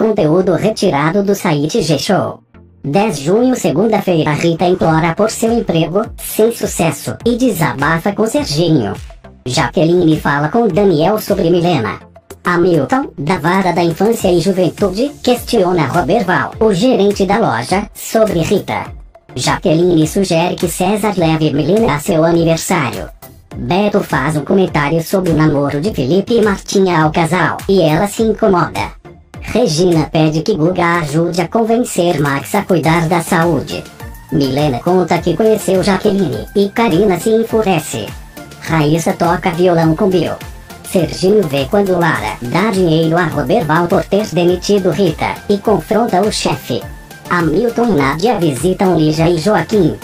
Conteúdo retirado do site G-Show. 10 de junho, segunda-feira, Rita implora por seu emprego, sem sucesso, e desabafa com Serginho. Jaqueline fala com Daniel sobre Milena. Hamilton, da Vara da Infância e Juventude, questiona Roberval, o gerente da loja, sobre Rita. Jaqueline sugere que César leve Milena a seu aniversário. Beto faz um comentário sobre o namoro de Felipe e Martinha ao casal, e ela se incomoda. Regina pede que Guga ajude a convencer Max a cuidar da saúde. Milena conta que conheceu Jaqueline, e Karina se enfurece. Raíssa toca violão com Bill. Serginho vê quando Lara dá dinheiro a Roberval por ter demitido Rita, e confronta o chefe. Hamilton e Nádia visitam Lígia e Joaquim.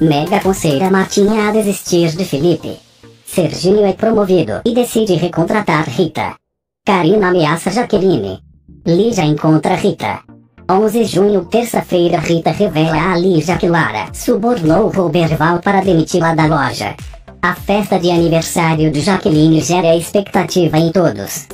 Mega aconselha Martinha a desistir de Felipe. Serginho é promovido e decide recontratar Rita. Karina ameaça Jaqueline. Lígia encontra Rita. 11 de junho, terça-feira, Rita revela a Lígia que Lara subornou Roberval para demiti-la da loja. A festa de aniversário de Jaqueline gera expectativa em todos.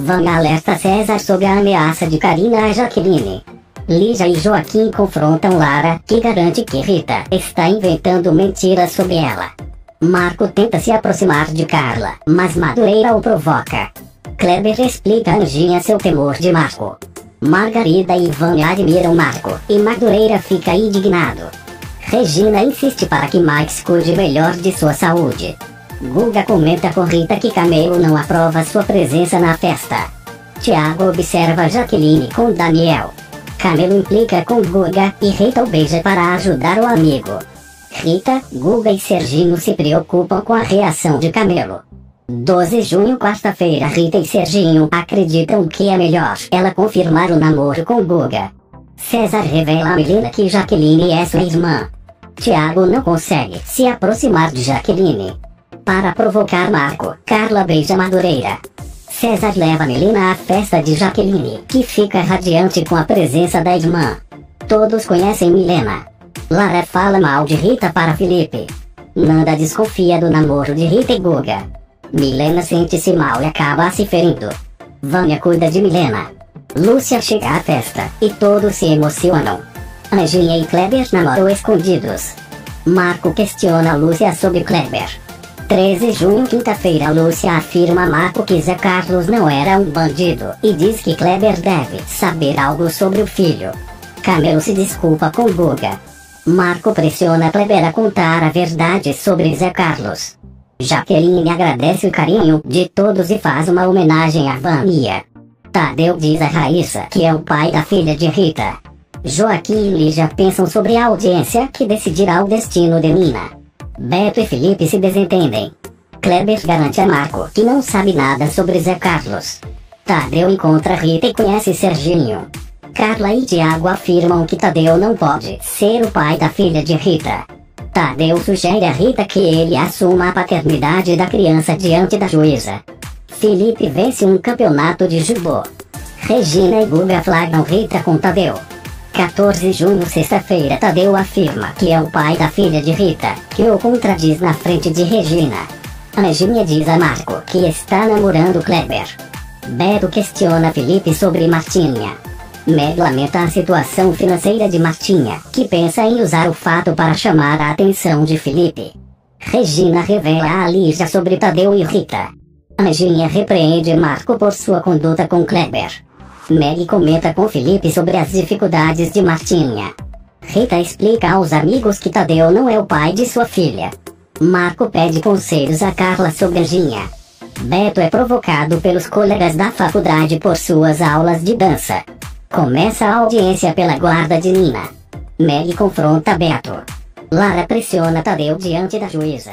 Van alerta César sobre a ameaça de Karina a Jaqueline. Lígia e Joaquim confrontam Lara, que garante que Rita está inventando mentiras sobre ela. Marco tenta se aproximar de Carla, mas Madureira o provoca. Kleber explica a Anjinha seu temor de Marco. Margarida e Vânia admiram Marco, e Madureira fica indignado. Regina insiste para que Max cuide melhor de sua saúde. Guga comenta com Rita que Camelo não aprova sua presença na festa. Tiago observa Jaqueline com Daniel. Camelo implica com Guga e Rita o beija para ajudar o amigo. Rita, Guga e Serginho se preocupam com a reação de Camelo. 12 de junho, quarta-feira, Rita e Serginho acreditam que é melhor ela confirmar o namoro com Guga. César revela a menina que Jaqueline é sua irmã. Tiago não consegue se aproximar de Jaqueline. Para provocar Marco, Carla beija Madureira. César leva Melina à festa de Jaqueline, que fica radiante com a presença da irmã. Todos conhecem Milena. Lara fala mal de Rita para Felipe. Nanda desconfia do namoro de Rita e Guga. Milena sente-se mal e acaba se ferindo. Vânia cuida de Milena. Lúcia chega à festa e todos se emocionam. Anjinha e Kleber namoram escondidos. Marco questiona Lúcia sobre Kleber. 13 de junho, quinta-feira, Lúcia afirma Marco que Zé Carlos não era um bandido e diz que Kleber deve saber algo sobre o filho. Camelo se desculpa com Guga. Marco pressiona Kleber a contar a verdade sobre Zé Carlos. Jaqueline agradece o carinho de todos e faz uma homenagem a Vania. Tadeu diz a Raíssa que é o pai da filha de Rita. Joaquim e Lígia pensam sobre a audiência que decidirá o destino de Nina. Beto e Felipe se desentendem. Kleber garante a Marco que não sabe nada sobre Zé Carlos. Tadeu encontra Rita e conhece Serginho. Carla e Tiago afirmam que Tadeu não pode ser o pai da filha de Rita. Tadeu sugere a Rita que ele assuma a paternidade da criança diante da juíza. Felipe vence um campeonato de judô. Regina e Guga flagram Rita com Tadeu. 14 de junho, sexta-feira, Tadeu afirma que é o pai da filha de Rita, que o contradiz na frente de Regina. Anjinha diz a Marco que está namorando Kleber. Beto questiona Felipe sobre Martinha. Meg lamenta a situação financeira de Martinha, que pensa em usar o fato para chamar a atenção de Felipe. Regina revela a Lígia sobre Tadeu e Rita. Anjinha repreende Marco por sua conduta com Kleber. Meg comenta com Felipe sobre as dificuldades de Martinha. Rita explica aos amigos que Tadeu não é o pai de sua filha. Marco pede conselhos a Carla sobre Anjinha. Beto é provocado pelos colegas da faculdade por suas aulas de dança. Começa a audiência pela guarda de Nina. Meg confronta Beto. Lara pressiona Tadeu diante da juíza.